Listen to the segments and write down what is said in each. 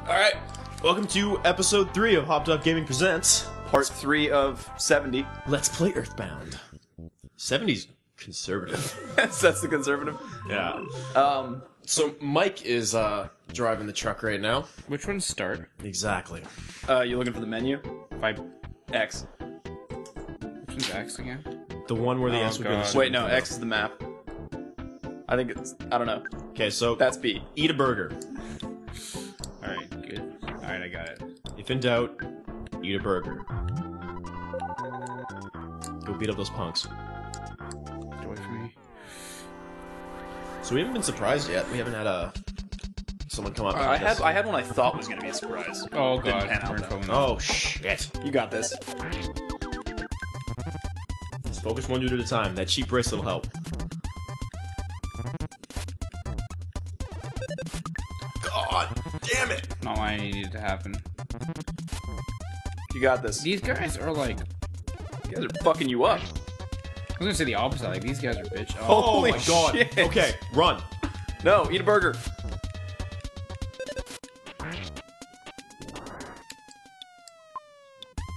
All right, welcome to episode three of Hopped Up Gaming Presents. Part three of 70. Let's play Earthbound. 70s conservative. That's the conservative. Yeah. Um, So Mike is uh driving the truck right now. Which one's start? Exactly. uh, you looking for the menu? If I X. which one's X again? The one where the Oh, S would be. God. the Wait, no, super X is the map. I think it's. I don't know. Okay, so That's B. eat a burger. If in doubt, eat a burger. Go beat up those punks. Get away from me. So we haven't been surprised yet. We haven't had a someone come up. I had. I had one I thought was gonna be a surprise. Oh Didn't god, pan out, though. Oh shit! You got this. Just focus one dude at a time. That cheap bracelet will help. God damn it! Not what I needed to happen. You got this. These guys are like. You guys are fucking you up. I was gonna say the opposite. Like these guys are bitch. Oh Holy oh my god! shit. Okay, run. No, eat a burger.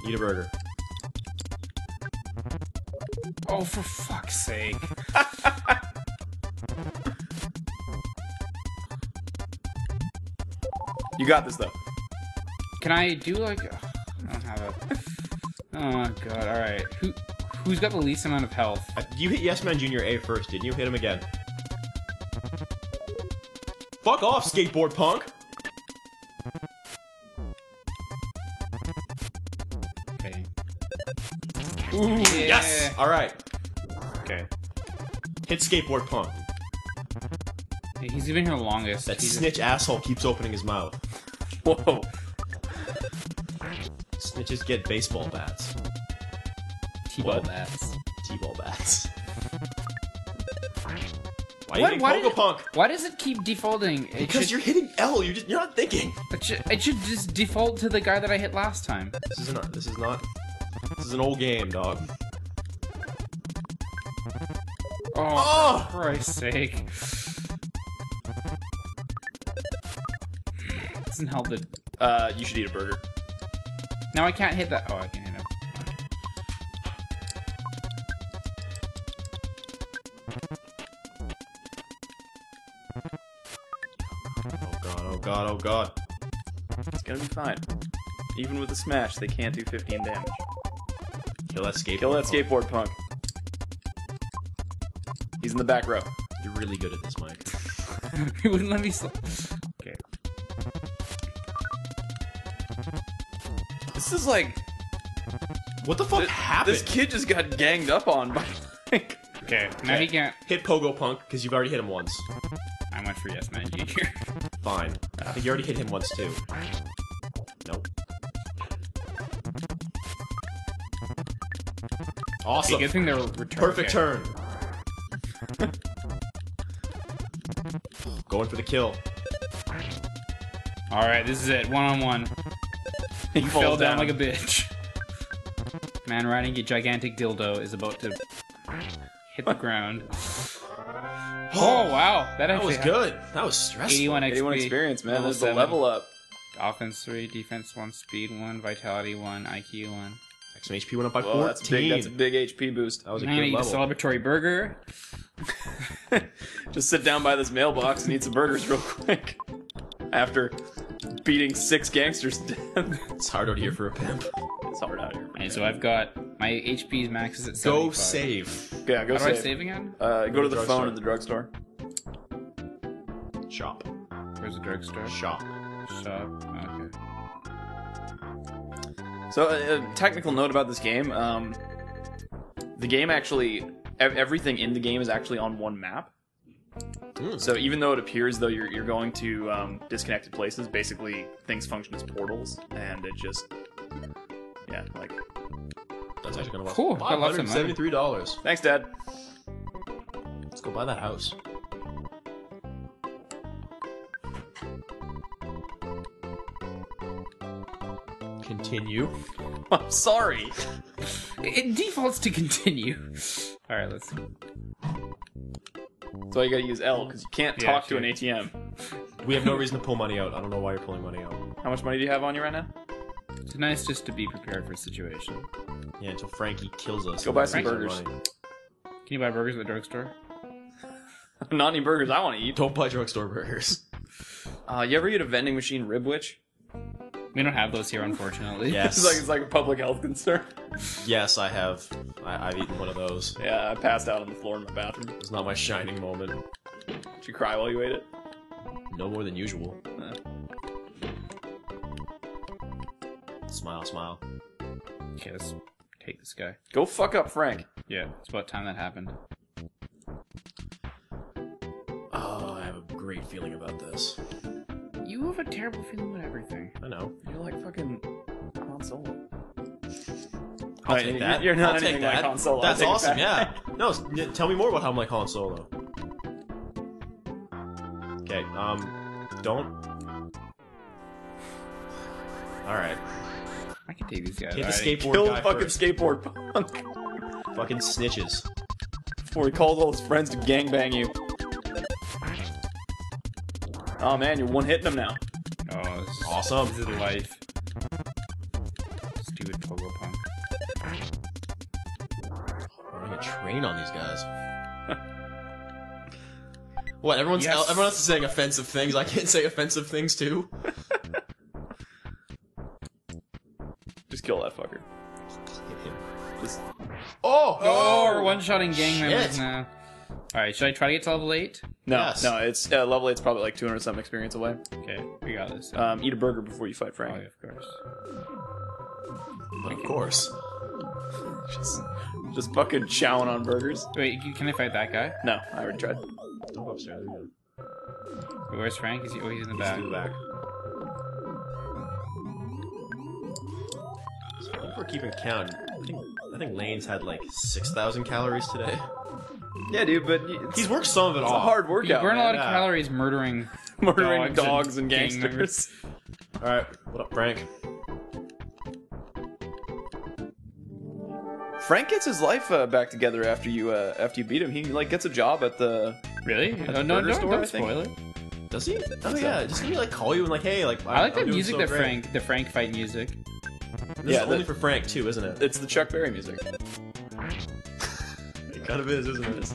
Eat a burger. Oh, for fuck's sake! You got this though. Can I do like? Oh god. All right. Who who's got the least amount of health? Uh, You hit Yes Man Jr. A first, didn't you? Hit him again. Fuck off, skateboard punk! Okay. Ooh, Yeah. yes! Alright. Okay. Hit skateboard punk. Hey, He's been here the longest. That He's a- snitch asshole keeps opening his mouth. Whoa. Snitches get baseball bats. T-ball bats. T-ball bats. Why are What- you why did- Punk? Why does it keep defaulting? It Because should, you're hitting L. You're just, you're not thinking. It should, it should just default to the guy that I hit last time. This is not. This is not. This is an old game, dog. Oh, Oh! for Christ's sake. Doesn't help that. Uh, you should eat a burger. Now I can't hit that. Oh, I can hit him. Oh god. Oh god. Oh god. It's gonna be fine. Even with the smash, they can't do 15 damage. Kill that skateboard. Kill that punk. skateboard punk. He's in the back row. You're really good at this, Mike. he wouldn't let me. Sl- This is like What the fuck Th- happened? this kid just got ganged up on by like Okay. Now he can't. Hit Pogo Punk because you've already hit him once. I went for yes, man, junior. Fine. I think you already hit him once too. Nope. Awesome. Good thing they're returned. Perfect turn. Going for the kill. All right, this is it. One on one. he You fell down like a bitch. Man riding a gigantic dildo is about to hit the ground. Oh wow, that That was ha- good. That was stressful. 81 XP. 81 experience, man. Level There's the level up. Offense three, defense one, speed one, vitality one, IQ one. Some HP went up by Well, 14. that's big. That's a big HP boost. That was a I'm gonna good eat a celebratory burger. Just sit down by this mailbox and eat some burgers real quick. After beating six gangsters to death. It's hard out here for a pimp. it's hard out here. And so I've got my HP's max is at Go save. Yeah, go How do I save. save again? Uh, go to the drugstore. phone in the drugstore. Shop. Where's the drugstore? Shop. Shop. Okay. So, a, a technical note about this game: um, the game actually, ev- everything in the game is actually on one map. Hmm. So even though it appears though you're, you're going to um, disconnected places, basically things function as portals, and it just, yeah, like That's actually gonna last. Cool, got lots of money. Seventy-three dollars. thanks, Dad. Let's go buy that house. Continue. I'm sorry. It defaults to continue. All right, let's. So you got to use L because you can't Yeah, talk to an ATM. We have no reason to pull money out. I don't know why you're pulling money out. How much money do you have on you right now? It's nice just to be prepared for a situation. Yeah, until Frankie kills us. Go buy some burgers. Can you buy burgers at the drugstore? Not any burgers I want to eat. Don't buy drugstore burgers. Uh, you ever eat a vending machine ribwich? We don't have those here, unfortunately. Yes. It's like it's like a public health concern. Yes, I have. I, I've eaten one of those. Yeah, I passed out on the floor in my bathroom. It's not my shining moment. Did you cry while you ate it? No more than usual. Smile, smile. Okay, let's take this guy. go fuck up, Frank. Yeah, it's about time that happened. Oh, I have a great feeling about this. You have a terrible feeling about everything. I know. You're like fucking Han Solo. I'll Right, take that. you're not I'll take anything like that. Han Solo. That's awesome. back. Yeah. No, s- n- tell me more about how I'm like Han Solo. Okay. Um, don't. All right. I can take these guys. Hit the skateboard Kill guy the fucking first. skateboard punk Fucking snitches. before he calls all his friends to gangbang you. Oh man, you're one hitting him now. Oh, this is Awesome. This is life. What? Everyone's Yes. everyone else is saying offensive things. I can't say offensive things too. Just kill that fucker. Hit him. Just Oh! Oh, we're one-shotting gang members Shit. now. Alright, should I try to get to level 8? no, Yes. no. It's uh, level eight's probably like 200 something experience away. Okay, we got this. Um, eat a burger before you fight oh, Frank. yeah, of course. Of course. Just, just fucking chowing on burgers. Wait, can- can I fight that guy? No, I already tried. Don't go upstairs. There Where's Frank? Is he? Oh, he's in the He's back. in the back. So I we're keeping count. I think, I think Lane's had like 6,000 calories today. Yeah, dude, but He's worked some of it it's a off. hard You burn a lot man. of yeah. calories murdering. Murdering dogs dogs, and and, gang gangsters. Alright, what up, Frank? Frank gets his life uh, back together after you uh, after you beat him. He like gets a job at the. Really? No, no, no, store, don't I spoil it. Does he? Oh yeah, just he like call you and like, hey, like I like I'm the music so that great. Frank, the Frank fight music. This Yeah, is only that- for Frank too, isn't it? It's the Chuck Berry music. It kind of is, isn't it?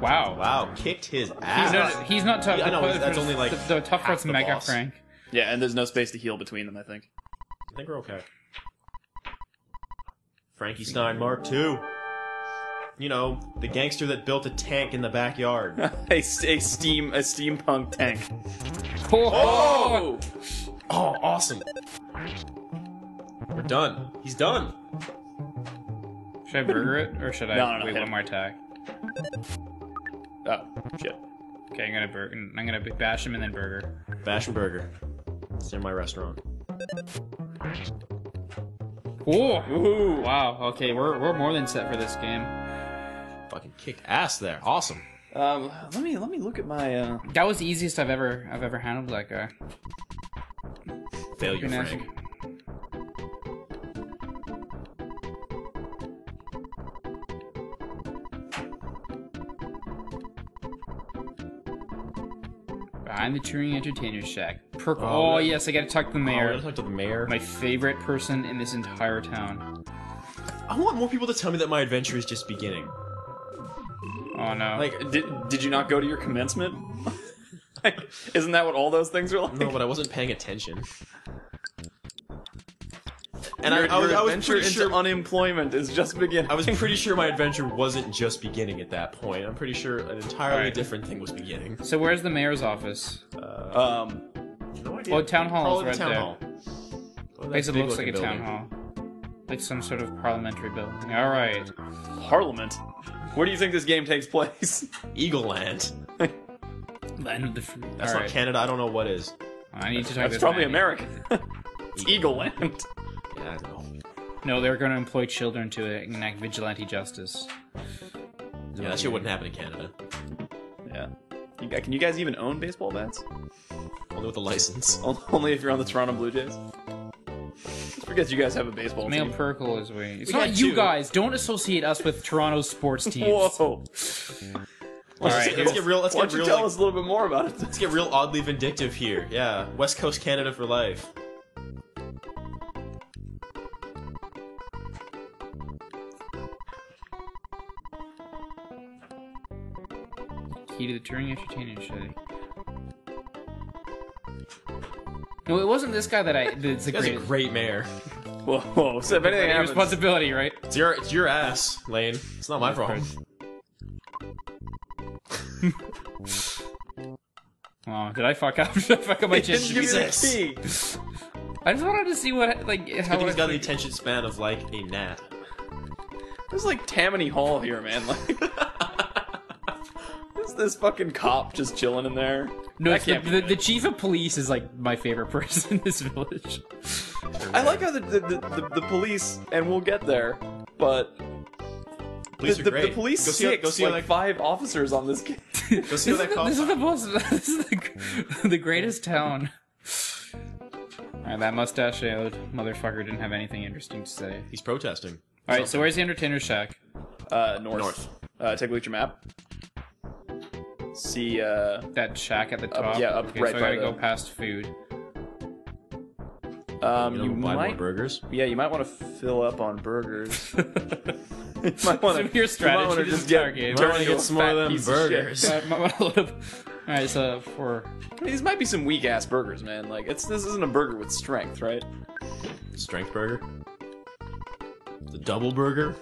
Wow. Wow, kicked his He's ass. not, he's not tough. Yeah, I know, the- that's only, like, the, the tough half part's the Mega boss. Frank. Yeah, and there's no space to heal between them. I think. I think we're okay. Frankystein Mark II. You know, the gangster that built a tank in the backyard. A steam a steampunk tank. Oh, oh! oh, awesome. We're done. He's done. Should I burger it or should I No, no, no, wait hit one him. more attack? Oh shit! Okay, I'm gonna burger. I'm gonna bash him and then burger. Bash and Burger. It's in my restaurant. Oh! Ooh! Wow. Okay, we're we're more than set for this game. Fucking kicked ass there. Awesome. Um, let me let me look at my. Uh... That was the easiest I've ever I've ever handled that guy. Failure, Pretty nice. Frank. Behind the Touring Entertainers Shack. Perk. Oh, Oh, really? yes, I gotta talk to the Oh, we're mayor. gonna talk to the mayor. My favorite person in this entire town. I want more people to tell me that my adventure is just beginning. Oh no. Like, Did did you not go to your commencement? like, isn't that what all those things are like? no, but I wasn't paying attention. And your, I, I was, your I was pretty into sure. unemployment is just beginning. I was pretty sure my adventure wasn't just beginning at that point. I'm pretty sure an entirely Alright. different thing was beginning. so where's the mayor's office? Uh, um, no idea. Oh, town hall Probably is the right town there. hall. Oh, Makes it looks like a looking town hall, like some sort of parliamentary building. All right. Parliament. Where do you think this game takes place? Eagle Land. Land of the free. That's All not right. Canada. I don't know what is. I need to talk That's this probably man. American. it's Eagle Land. Yeah, I know. No, they're going to employ children to enact vigilante justice. Yeah, that shit wouldn't happen in Canada. Yeah. You guys, can you guys even own baseball bats? Only with a license. Only if you're on the Toronto Blue Jays. Just because you guys have a baseball Male team. Perkle is way. It's We not got you two. guys. Don't associate us with Toronto sports teams. Whoa. Let's, Alright, get, let's get real. Let's Why get don't you real. tell like- us a little bit more about it? let's get real oddly vindictive here. Yeah, West Coast Canada for life. Key to the touring entertainment show. No, it wasn't this guy that I. That's the That's a great. great mayor. Whoa, whoa. So if anything happens, responsibility, right? It's your it's your ass, Lane. It's not my problem. Oh, did I fuck up? Did I fuck up my Didn't chin? give you the Jesus. key. I just wanted to see what like how. But he's I- got the attention span of like a gnat. There's like Tammany Hall here, man. Like, there's this fucking cop just chilling in there. no, that the, can't be the, the chief of police is like my favorite person in this village. I like how the the, the, the the police, and we'll get there, but Police the, are the, great. the police Go see six, go see how like five officers on this. Game. Go see this, what that is, cops. this is the most. This is the, the greatest town. Alright, that mustachioed motherfucker didn't have anything interesting to say. He's protesting. Alright, so where's the entertainer's shack? Uh, north. North. Uh, take a look at your map. See, uh, That shack at the top. yeah, up okay, right so I gotta go past food. um, You, you, buy might, more burgers. yeah, you might want to fill up on burgers. you might want So to. your strategy to to just start get game. turn wanna into get some more of them piece of burgers. Uh, might wanna load Alright, so for These might be some weak ass burgers, man. Like it's this isn't a burger with strength, right? Strength burger. The double burger.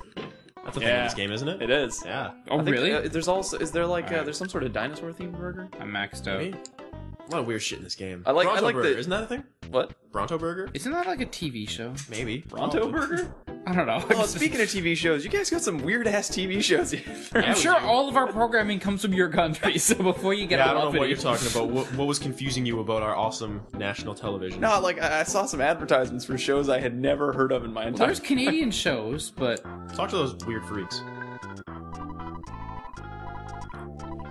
That's a thing in Yeah. this game, isn't it? It is. Yeah. oh I think, really? uh, there's also is there like uh, Alright. there's some sort of dinosaur themed burger? I'm maxed out. Maybe. A lot of weird shit in this game. I like- I Bronto like the- burger. Isn't that a thing? What? Bronto burger? Isn't that like a TV show? Maybe. Bronto burger? I don't know. Oh, speaking of TV shows, you guys got some weird ass TV shows. I'm sure all of our programming comes from your country, so before you get Yeah, a I don't know what video- you're talking about. What, what was confusing you about our awesome national television? no, like I, I saw some advertisements for shows I had never heard of in my entire. There's Canadian shows, but Talk to those weird freaks.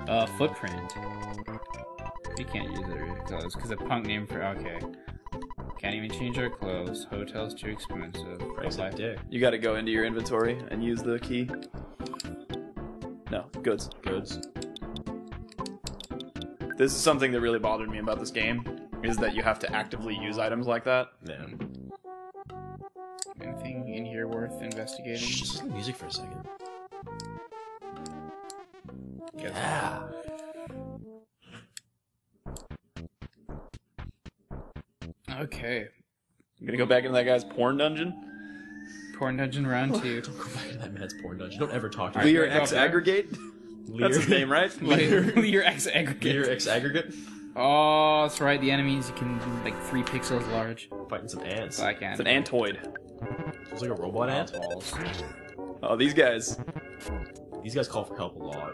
uh, footprint. We can't use our clothes because a punk name for okay. Can't even change our clothes. Hotel's too expensive. Frank's a dick. You got to go into your inventory and use the key. No, goods. Goods. This is something that really bothered me about this game is that you have to actively use items like that. Yeah. Anything in here worth investigating? Shh, just listen to music for a second. Guess- Yeah. Okay. I'm gonna go back into that guy's porn dungeon. Porn Dungeon round two. Don't go back to that man's porn dungeon. Don't ever talk to Alright, me. Lier go up X there. aggregate. That's his name, right? Lier your ex aggregate. Lier X aggregate. Oh, that's right. The enemies you can like three pixels large. Fighting some ants. Black ant. It's an antoid. It's like a robot ant. Balls. Oh, these guys. These guys call for help a lot.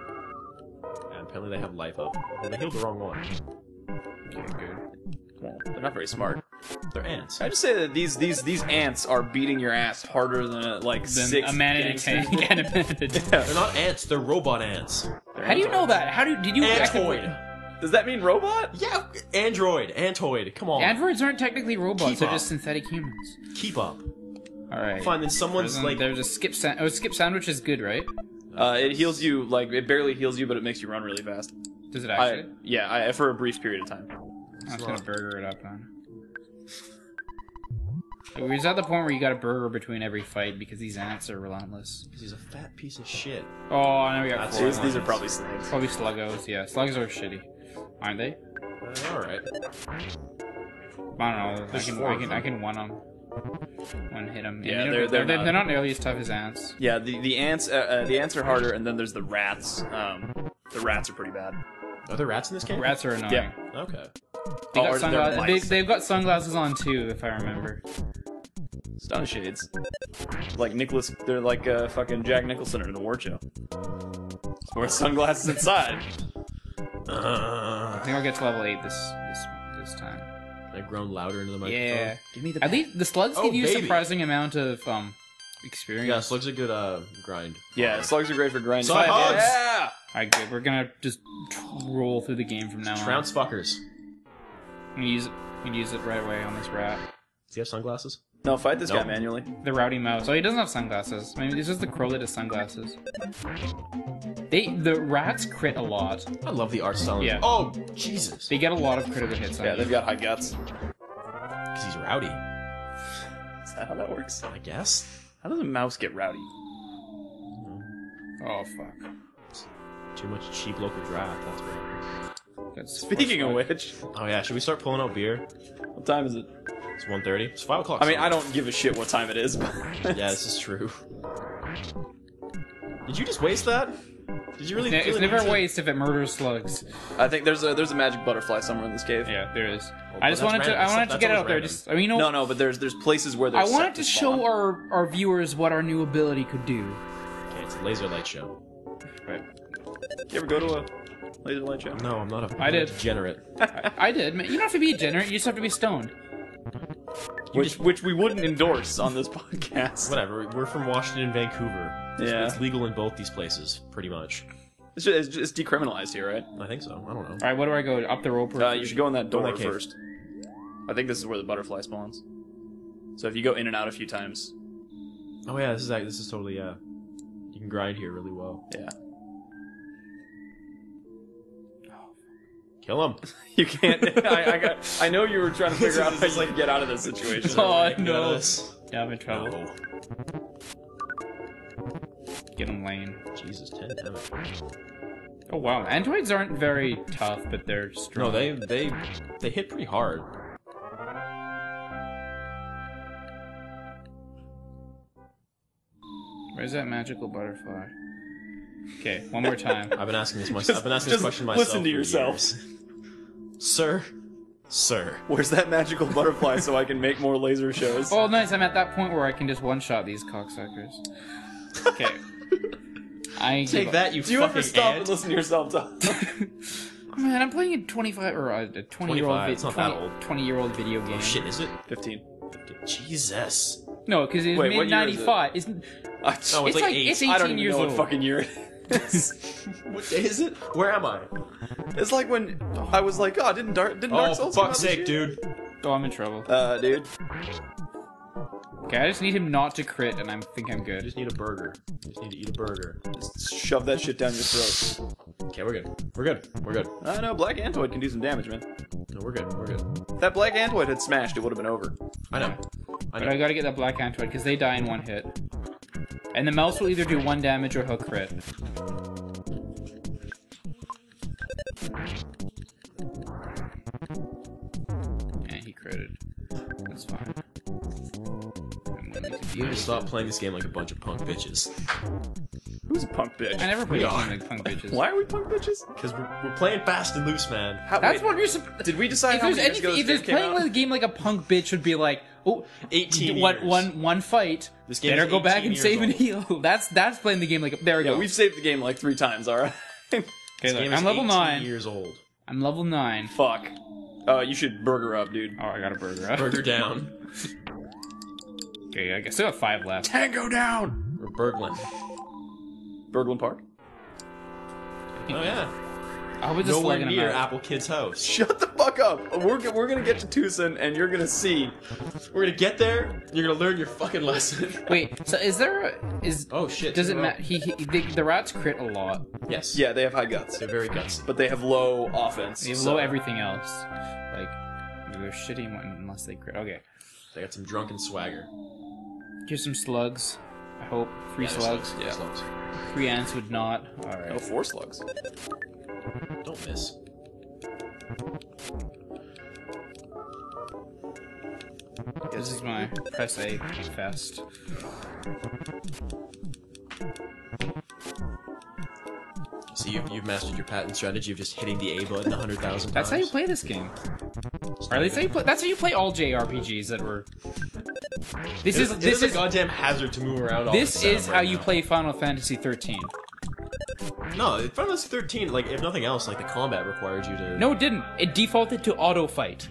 And apparently they have life up. Well, they healed the wrong one. Okay, good. Well, they're not very smart. They're ants. I just say that these these these ants are beating your ass harder than uh, like Then six a man in a gangsters. tank and a man in a tank. They're not ants. They're robot ants. How do you know that? How do did you actively- Antoid. Does that mean robot? Yeah, android, antoid. Come on. Androids aren't technically robots; Keep they're up. just synthetic humans. Keep up. All right. Fine, then someone's There's, like. there's a skip. Sa- oh, skip sandwich is good, right? Uh, it heals you like it barely heals you, but it makes you run really fast. Does it I, actually? yeah, I, for a brief period of time. I'm just gonna burger it up then. We're at the point where you got a burger between every fight because these ants are relentless. He's a fat piece of shit. Oh, I know we got That's four. These, these are probably slugs. probably sluggos. Yeah, slugs are shitty, aren't they? Uh, Alright. I don't know. I can, four I can. I can one them. One hit them. Yeah, you know, they're- they're they're, not- they're not nearly as tough as ants. Yeah, the the ants uh, uh, the ants are harder, and then there's the rats. Um, the rats are pretty bad. Are there rats in this game? Rats are annoying. Yeah. Okay. They Oh, got or they're sunglasses. They, mice. they've got sunglasses on too, if I remember. Stun shades. Like Nicholas, they're like uh, fucking Jack Nicholson in the War Show. Wearing sunglasses inside. I think I'll get to level eight this this this time. I've grown louder into the microphone. Yeah. Give me the. At least the slugs Oh, give you a baby. surprising amount of um experience. Yeah, slugs are good uh grind. Yeah, slugs are great for grinding. Slug hugs! Yeah. Alright, good. We're gonna just roll through the game from now on. Trounce fuckers. I'm gonna use it. I'm gonna use it right away on this rat. Does he have sunglasses? No, fight this guy manually. The rowdy mouse. Oh, he doesn't have sunglasses. Maybe this is the crow that has sunglasses. They the rats crit a lot. I love the art style. Yeah. Oh, Jesus. They get a lot of critical hits on Yeah, they've got high guts. Because he's rowdy, Is that how that works? I guess. How does a mouse get rowdy? Oh fuck. Too much cheap local draft, that's right. That's Speaking of which, Oh yeah, should we start pulling out beer? what time is it? It's 1.30. It's 5 o'clock. I mean, I don't give a shit what time it is. But Yeah, this is true. Did you just waste that? Did you really? Yeah, it's really never need a to- waste if it murders slugs. I think there's a there's a magic butterfly somewhere in this cave. Yeah, there is. but I just that's wanted to. I wanted That's- to get it that's out there. Just I mean, you know, No, no, but there's there's places where I there's. wanted to show our our viewers what our new ability could do. Okay, it's a laser light show. Right. You ever go to a laser light show? No, I'm not a. I I'm a did. Degenerate. I did. Man, you don't have to be a degenerate. You just have to be stoned. Which which we wouldn't endorse on this podcast. Whatever. We're from Washington Vancouver. It's- Yeah. It's legal in both these places, pretty much. It's, just, it's, just decriminalized here, right? I think so. I don't know. All right, where do I go up the rope? Or Uh, you should go in that Go in door that cave. first. I think this is where the butterfly spawns. So if you go in and out a few times, Oh yeah, this is act- this is totally yeah. You can grind here really well. yeah, Kill him. you can't. I, I got. I know you were trying to figure out how you can get out of this situation. Oh Get no! this. Yeah, I'm in trouble. No. Get him lane. Jesus, ten damage. Oh wow, androids aren't very tough, but they're strong. No, they they they hit pretty hard. Where's that magical butterfly? Okay, one more time. I've been asking this myself. Just- I've been asking just this question myself. listen to yourselves, sir, sir. Where's that magical butterfly so I can make more laser shows? Oh, nice! I'm at that point where I can just one-shot these cocksuckers. Okay. I give Take that, you Do you fucking ever stop ant. and listen to yourself talk? Oh, man, I'm playing a 25 or a 20 year old 25, it's not that old. 20 year old video game. Oh shit, is it? Fifteen. Jesus. No, because it's Wait, mid year is it? 95. It's, I, Oh, it's, it's like like eight. it's I 18 don't even years know old. what fucking year it is. What day is it? Where am I? it's like when I was like, oh, didn't Dark didn't Dark Oh, Souls for come out fuck's sake, dude. Oh, I'm in trouble. Uh, dude. Okay, I just need him not to crit, and I think I'm good. Just need a burger. Just need to eat a burger. Just shove that shit down your throat. Okay, we're good. We're good. We're good. I know, Black Antoid can do some damage, man. No, we're good. We're good. If that Black Antoid had smashed, it would have been over. I know. I But. I gotta get that black Antoid because they die in one hit. And the mouse will either do one damage or he'll crit. Stop playing this game like a bunch of punk bitches. Who's a punk bitch? I never played We a are. game like punk bitches. Why are we punk bitches? Because we're, we're playing fast and loose, man. How, That's wait, what you're supposed. Did we decide If how there's many years ago anything, if this there's playing out? with a game like a punk bitch would be like, oh, 18 one, years. one, one, one fight. This game better go back and years save and heal. That's that's playing the game like a, there we Yeah, go. we've saved the game like three times, alright? okay, This look, game I'm is level 18 nine. years old. I'm level nine. Fuck. Uh, you should burger up, dude. Oh, I got a burger. Huh? Burger down. Okay, I guess I got five left. Tango down! We're burgling. Berglund Park? Oh yeah. I was just Nowhere slugging him near. Apple Kid's house. Shut the fuck up! We're, g- we're gonna get to Twoson, and you're gonna see. We're gonna get there. You're gonna learn your fucking lesson. Wait, so is there a, is Oh shit. does it Well, matter? He, he the, the rats crit a lot. Yes. Yeah, they have high guts, They're very gutsy. but they have low offense. They so- blow everything else. Like they're shitty when- unless they crit. Okay, They got some drunken swagger. Give some slugs. I hope three Yeah, they're slugs. slugs. Yeah, slugs. Three ants would not. All Oh, right. four slugs. Don't miss. This is my press A fest. So you've, you've mastered your patent strategy of just hitting the A button a hundred thousand times. That's how you play this game. Or at least how you play. That's how you play all JRPGs that were. This It is is, it this is a goddamn hazard to move around. All this the setup is right how you now. play Final Fantasy 13. No, Final Fantasy 13. Like, if nothing else, like the combat required you to. No, it didn't. It defaulted to auto fight.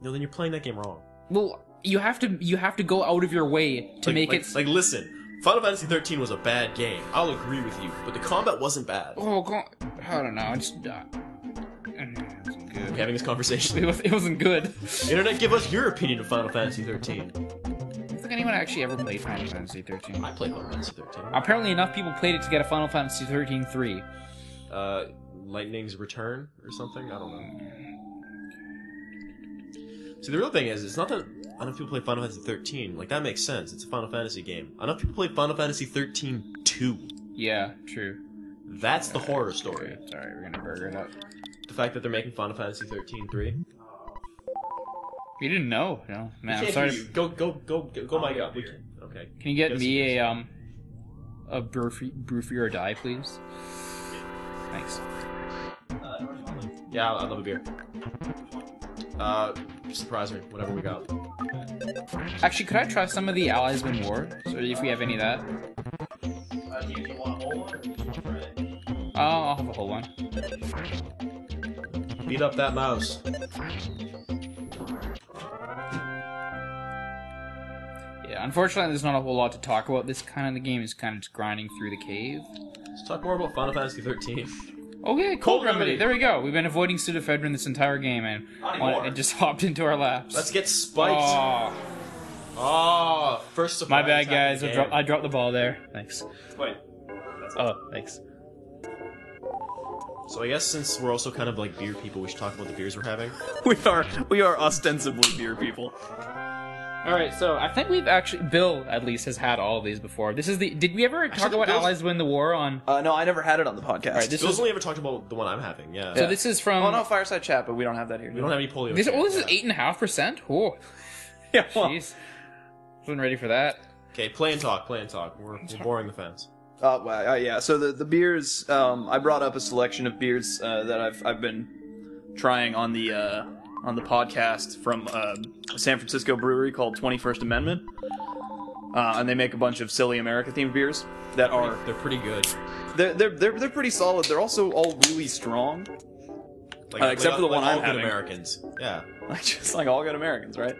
No, then you're playing that game wrong. Well, you have to you have to go out of your way to Like- make like, it. Like, listen. Final Fantasy 13 was a bad game. I'll agree with you, but the combat wasn't bad. oh, God, I don't know. It's uh, it wasn't good. We're having this conversation. It, was, it wasn't good. Internet, give us your opinion of Final Fantasy 13. think anyone actually ever played Final Fantasy 13. I played Final Fantasy 13. Apparently, enough people played it to get a Final Fantasy 13 3. Uh, Lightning's Return or something. I don't know. See, the real thing is, it's not that enough people play Final Fantasy 13. Like that makes sense. It's a Final Fantasy game. Enough people play Final Fantasy 13 2. Yeah, true. That's the horror story. Okay, Sorry, we're gonna burger it up. The fact that they're making Final Fantasy 13 3. You didn't know, no? Man, I'm sorry. hear. Go, go, go, go, go, Mike up. Okay. Can you get Yes, me yes. a um a brew free, brew free or die, please? Thanks. Yeah, I love a beer. Uh, surprise me. Whatever we got. Actually, could I try some of the Allies Win War? So if we have any of that. Oh, I'll have a whole one. Beat up that mouse. Yeah, unfortunately, there's not a whole lot to talk about. This kind of the game is kind of just grinding through the cave. Let's talk more about Final Fantasy 13. Okay, cold, Cold remedy. remedy. There we go. We've been avoiding pseudoephedrine this entire game, and Not one- anymore. it just hopped into our laps. Let's get spiked. Oh, Oh, first my bad, guys. I, dro- I dropped the ball there. Thanks. Wait. Oh, thanks. So I guess since we're also kind of like beer people, we should talk about the beers we're having. We are we are ostensibly beer people. All right, so I think we've actually Bill at least has had all of these before. This is the. Did we ever talk Actually, about Bill's- Allies win the war on? Uh, no, I never had it on the podcast. All right, this Bill's is only ever talked about the one I'm having. Yeah. so. This is from. oh no, fireside chat, but we don't have that here. We don't have any polio. This, here, oh, this is yeah. eight and a half percent. Oh, Yeah, well, jeez. Wasn't ready for that. Okay, play and talk. Play and talk. We're, we're boring the fans. Uh, well, uh, yeah. So the the beers, um, I brought up a selection of beers uh, that I've I've been trying on the uh, on the podcast from uh, a San Francisco brewery called Twenty First Amendment, uh, and they make a bunch of silly America themed beers that are They're pretty good. they're, they're they're they're pretty solid. They're also all really strong, Like, Uh, except for the one all I'm good having. Americans. Yeah. like just like all good Americans, right?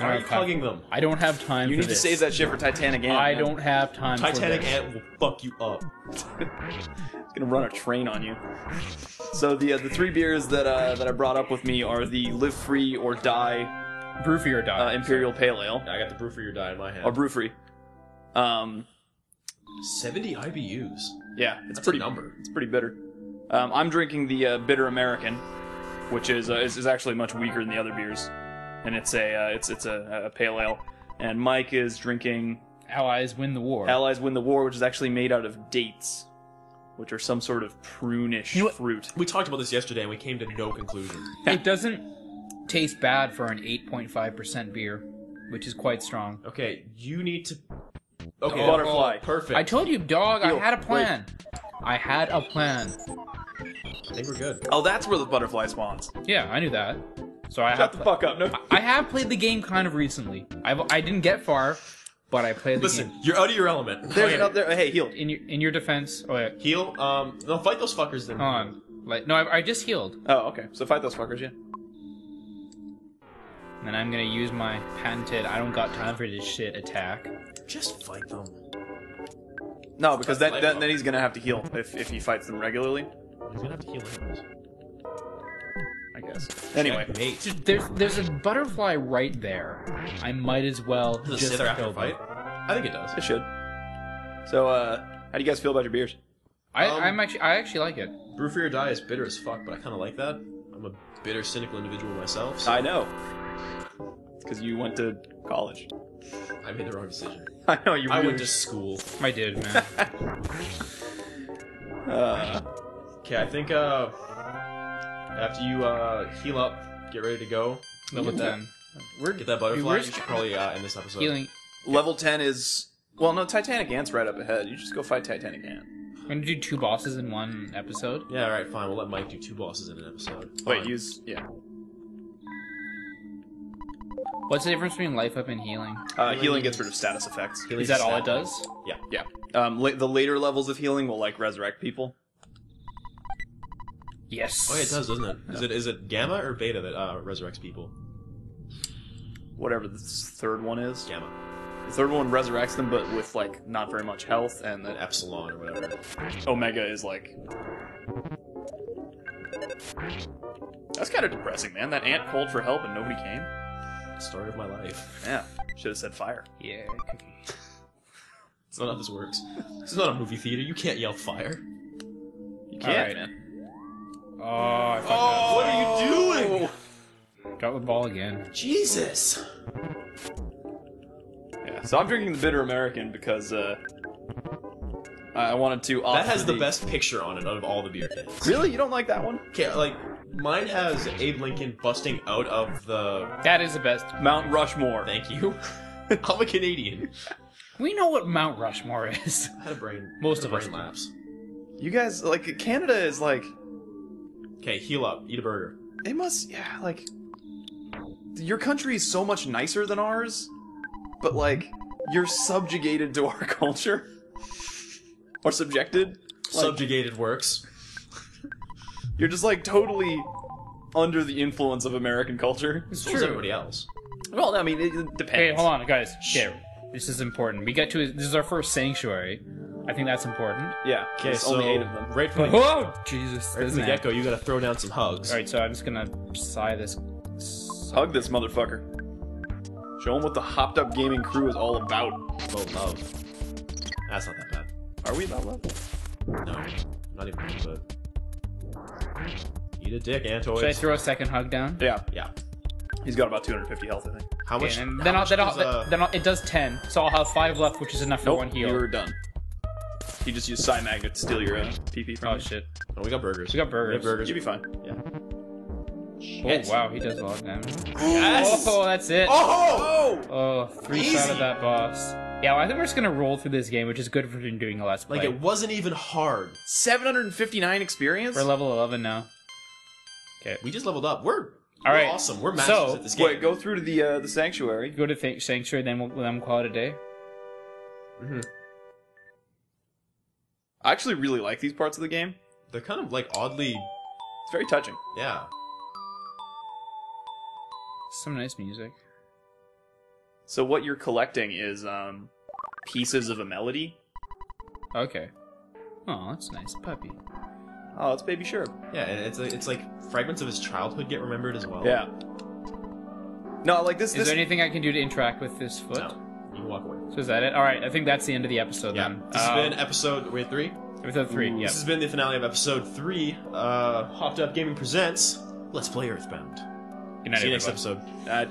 I Why are you have time- hugging them? I don't have time. You for need to save that shit for Titanic Ant. I man. don't have time. Titanic for this. Ant will fuck you up. It's gonna run a train on you. So the uh, the three beers that uh, that I brought up with me are the Live Free or Die brew for your die. uh, Imperial Pale Ale I got the brew for your die in my hand. or Brew Free. Um, 70 IBUs. yeah, it's That's pretty a number. It's pretty bitter. Um, I'm drinking the uh, Bitter American, which is, uh, is is actually much weaker than the other beers, and it's a uh, it's it's a, a pale ale. And Mike is drinking Allies win the war. Allies Win the War, which is actually made out of dates, which are some sort of prune-ish You know what- fruit. We talked about this yesterday and we came to no conclusion. it doesn't taste bad for an 8.5% beer, which is quite strong. Okay, you need to. Okay, Butterfly. oh, perfect. I told you, dog, I had a plan. I had a plan. I think we're good. Oh, that's where the butterfly spawns. Yeah, I knew that. So I Shut have the fuck up. No. I have played the game kind of recently. I've, I didn't get far, but I played the Listen, game. you're out of your element. There's Okay, another. Hey, heal. In your in your defense, oh yeah, Heal. Um, no, fight those fuckers then. hold on. Like no, I, I just healed, Oh, okay. So fight those fuckers, yeah. and then I'm gonna use my patented "I don't got time for this shit" attack. Just fight them. No, because then, then then he's gonna have to heal if if he fights them regularly. He's gonna have to heal anyways. I guess. Anyway, Mate. Just- There's there's a butterfly right there. I might as well Does it just say there after kill a fight? I think it does. it should. So, uh, how do you guys feel about your beers? I, Um, I'm actually I actually like it. Brew for your die is bitter as fuck, but I kind of like that. I'm a bitter, cynical individual myself, so I know. Because you went to college. I made the wrong decision. I know you. I really- went to school. I did, man. Uh, Okay, I think uh, after you uh heal up, get ready to go. Level get ten. We're Get that butterfly. where's- You should probably uh, end this episode. healing. level ten is well, no. Titanic Ant's right up ahead. You just go fight Titanic Ant. We're gonna do two bosses in one episode. Yeah, all right, fine. We'll let Mike do two bosses in an episode. Wait, Fine. use yeah. What's the difference between life up and healing? Uh, healing gets rid of status effects. Healing Is that all stat. it does? Yeah. Yeah. Um, la- the later levels of healing will like resurrect people. Yes. Oh, yeah, it does, doesn't it? Is it is it gamma or beta that uh, resurrects people? Whatever the third one is. Gamma, The third one resurrects them, but with like not very much health, and an the epsilon or whatever. Omega is like. That's kind of depressing, man. That ant called for help and nobody came. Story of my life. Yeah, should have said fire. Yeah, it's not how this works. This is not a movie theater. You can't yell fire. You can't, Alright. man. Oh, I fucked Oh, what are you doing? Got the ball again. Jesus. Yeah, so I'm drinking the bitter American because uh, I wanted to. That has for the best picture on it out of all the beer cans. Really, you don't like that one? Okay, like mine has Abe Lincoln busting out of the. That is the best. Mount Rushmore. Thank you. I'm a Canadian. We know what Mount Rushmore is. I had a brain. Most had a of us brain do. lapse. You guys like Canada is like Okay, heal up. Eat a burger. it must yeah like your country is so much nicer than ours, but like you're subjugated to our culture or subjected. Like, Subjugated works. You're just like totally under the influence of American culture. It's So is everybody else. Well, I mean, it, it depends. Okay, hold on, guys. Okay, this is important. We get to this is our first sanctuary. I think that's important. Yeah, Okay, there's so only eight of them. right from the, Whoa, Jesus! right from isn't the get go, you gotta throw down some hugs. All right, so I'm just gonna sigh this. Hug this motherfucker. Show him what the hopped up gaming crew is all about. Oh, love. That's not that bad. Are we that level? No, not even but. Eat a dick, Antoids. Should I throw a second hug down? Yeah, Yeah. he's got about 250 health, I think. How much? Okay, and how then I'll, much then, I'll, does, uh, then I'll, it does ten, so I'll have five left, which is enough for Nope, one heal. you're done. He just used PSI Magnet to steal your uh, PP from Oh you. shit! Oh, we got burgers. We got burgers. We have burgers. You'll be fine. Yeah. Oh wow, he does a lot of damage. Yes! Oh, that's it. Oh! Oh, three Easy. shot of that boss. Yeah, well, I think we're just gonna roll through this game, which is good for doing a let's play. Like it wasn't even hard. 759 experience? We're level eleven now. Okay, We just leveled up. We're, All we're right. awesome. We're masters So- at this game. Wait, go through to the uh, the sanctuary. go to th- sanctuary, then we'll then we'll call it a day. Mhm. I actually really like these parts of the game. They're kind of like oddly, It's very touching. yeah. Some nice music. So what you're collecting is um, pieces of a melody. Okay. Oh, that's nice, puppy. Oh, it's Baby Sherb. Yeah, and it's like, it's like fragments of his childhood get remembered as well. Yeah. No, like this. Is this there anything I can do to interact with this foot? No, you can walk away. So is that it? All right, I think that's the end of the episode. Yeah, then. this Uh, has been episode wait three. episode three. Yeah. This has been the finale of episode three. Uh, Hopped Up Gaming presents Let's Play Earthbound. Good night, See you next episode. uh,